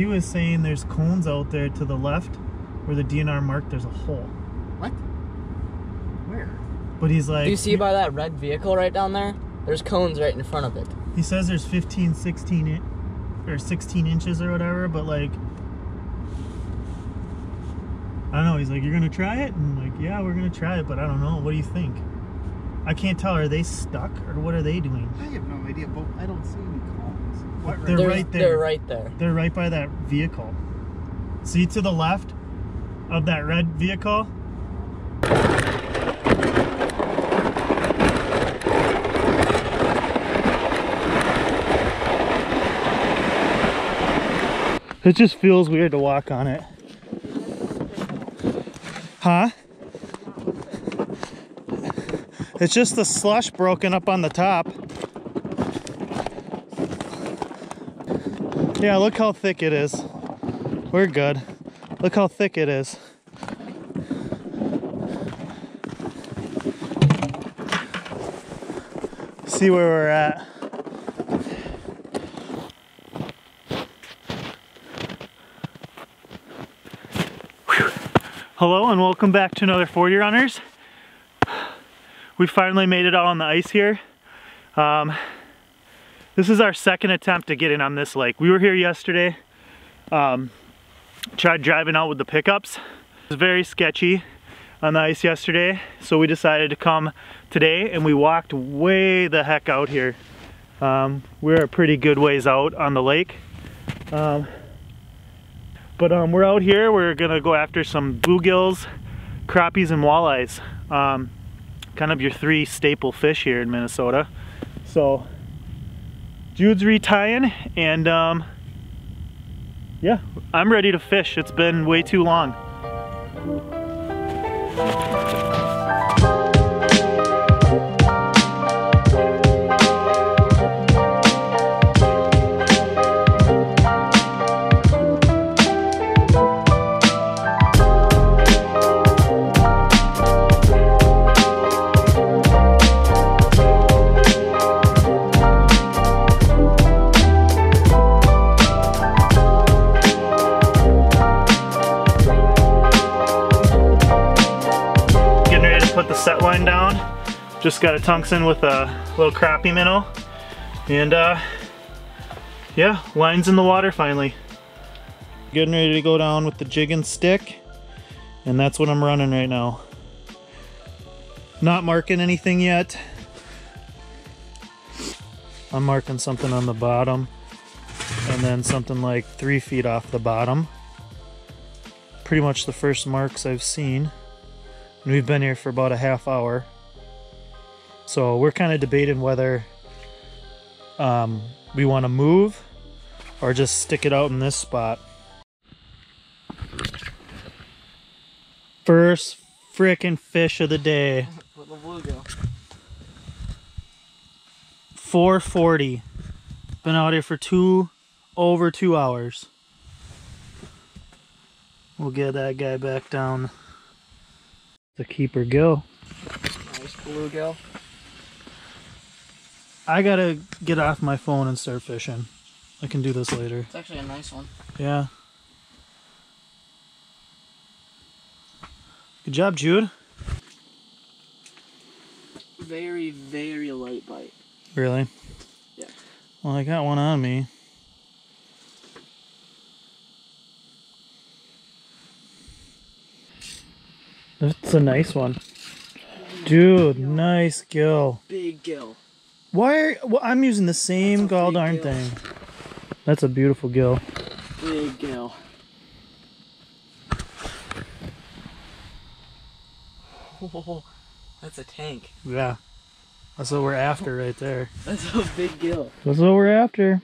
He was saying there's cones out there to the left where the DNR marked there's a hole. What? Where? But he's like Do you see by that red vehicle right down there? There's cones right in front of it. he says there's 15 16 in, or 16 inches or whatever but like i don't know he's like you're gonna try it and I'm like yeah we're gonna try it but i don't know what do you think i can't tell are they stuck or what are they doing I have no idea, but I don't see any cones. What? They're There's- right there. They're right there. they're right by that vehicle see to the left of that red vehicle It just feels weird to walk on it. Huh? It's just the slush broken up on the top. Yeah, look how thick it is. We're good. Look how thick it is. See where we're at. Hello and welcome back to another 40 Runners. We finally made it out on the ice here. Um, this is our second attempt to get in on this lake. We were here yesterday, um, tried driving out with the pickups. It was very sketchy on the ice yesterday, so we decided to come today and we walked way the heck out here. Um, we're a pretty good ways out on the lake. Um, but um, we're out here, we're gonna go after some bluegills, crappies, and walleyes. Kind of your three staple fish here in Minnesota. So, Jude's retying, and um, yeah, I'm ready to fish. It's been way too long. Just got a tungsten with a little crappie minnow. And uh, yeah, line's in the water finally. Getting ready to go down with the jig and stick. And that's what I'm running right now. Not marking anything yet. I'm marking something on the bottom. And then something like three feet off the bottom. Pretty much the first marks I've seen. And we've been here for about a half hour. So we're kind of debating whether um, we want to move or just stick it out in this spot. First frickin' fish of the day. With the bluegill. 440. Been out here for two, over two hours. We'll get that guy back down. The keeper go. Nice bluegill. I gotta get off my phone and start fishing. I can do this later. It's actually a nice one. Yeah. Good job, Jude. Very, very light bite. Really? Yeah. Well, I got one on me. That's a nice one. Dude, nice gill. Big gill. Why are, well, I'm using the same That's a gall darn gill. thing. That's a beautiful gill. Big gill. Oh, that's a tank. Yeah. That's what we're after right there. That's a big gill. That's what we're after.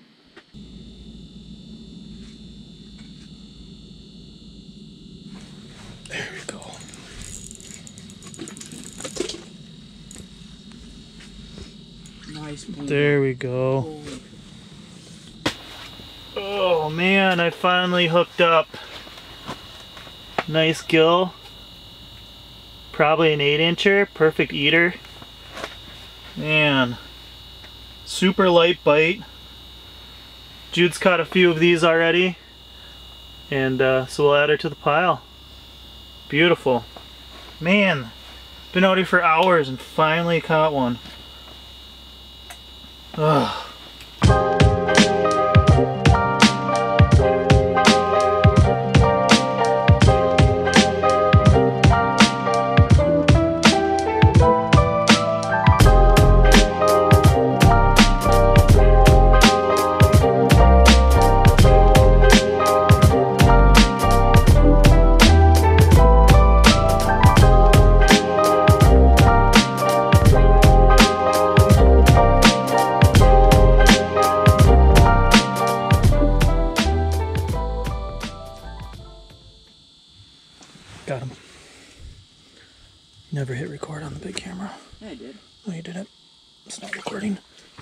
There we go. Nice bluegill. There we go. Oh man, I finally hooked up. Nice gill. Probably an 8 incher. Perfect eater. Man. Super light bite. Jude's caught a few of these already. And uh, so we'll add her to the pile. Beautiful. Man, been out here for hours and finally caught one. Ugh.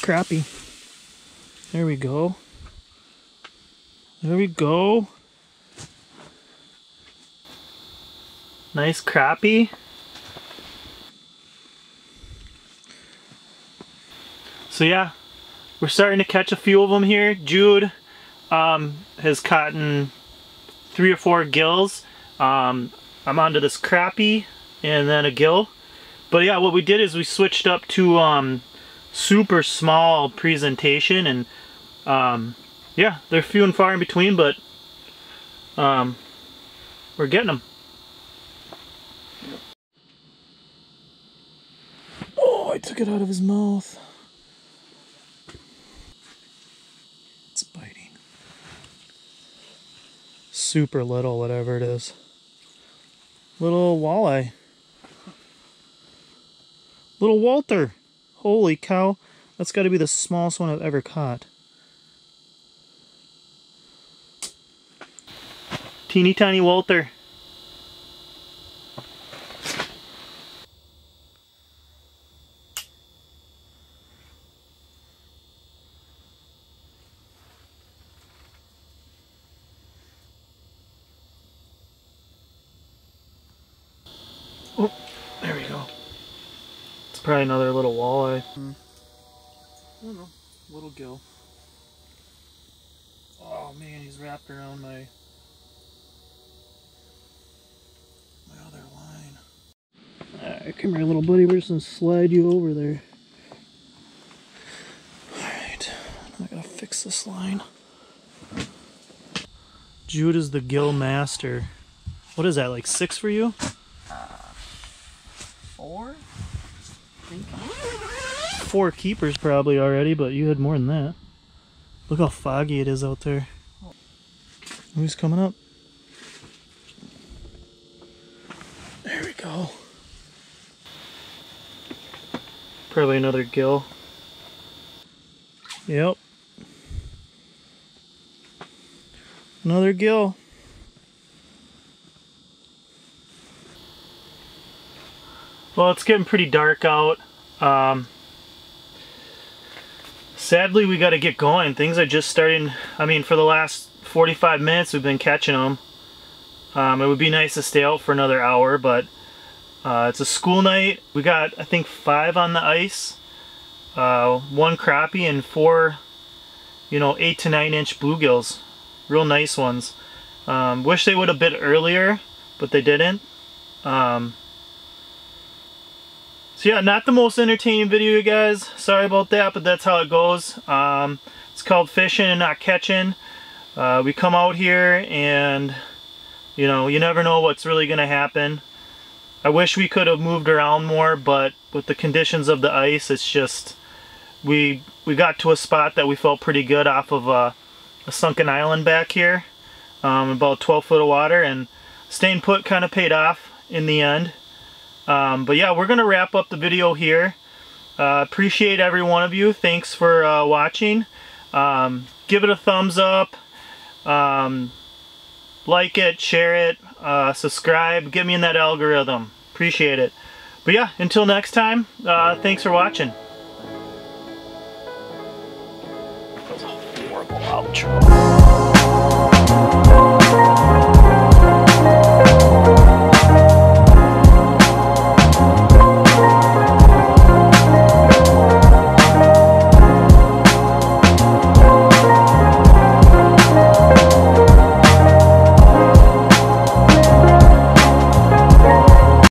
Crappy. There we go. There we go. Nice crappie. So yeah, we're starting to catch a few of them here. Jude um, has caught three or four gills. Um, I'm onto this crappie and then a gill. But yeah, what we did is we switched up to um, super small presentation and um, yeah, they're few and far in between, but um, we're getting them. Oh, I took it out of his mouth. It's biting. Super little, whatever it is. Little walleye. Little Walter. Holy cow. That's got to be the smallest one I've ever caught. Teeny tiny Walter. Probably another little walleye. Mm. I don't know. Little gill. Oh man, he's wrapped around my my other line. Alright, come here little buddy, we're just gonna slide you over there. Alright, I gotta fix this line. Jude is the gill master. What is that, like six for you? Four keepers probably already, but you had more than that. Look how foggy it is out there. Who's coming up? There we go. Probably another gill. Yep. Another gill. Well, it's getting pretty dark out. Um, sadly, we got to get going. Things are just starting. I mean, for the last 45 minutes, we've been catching them. Um, it would be nice to stay out for another hour, but uh, it's a school night. We got, I think, five on the ice. Uh, one crappie and four, you know, eight to nine inch bluegills. Real nice ones. Um, wish they would have bit earlier, but they didn't. Um, so yeah, not the most entertaining video, you guys. Sorry about that, but that's how it goes. Um, it's called fishing and not catching. Uh, we come out here and, you know, you never know what's really going to happen. I wish we could have moved around more, but with the conditions of the ice, it's just, we we got to a spot that we felt pretty good off of a, a sunken island back here. Um, about 12 foot of water, and staying put kind of paid off in the end. Um, but yeah, we're going to wrap up the video here. Uh, appreciate every one of you. Thanks for uh, watching. Um, give it a thumbs up. Um, like it, share it, uh, subscribe. Get me in that algorithm. Appreciate it. But yeah, until next time, uh, thanks for watching. That was a horrible outro.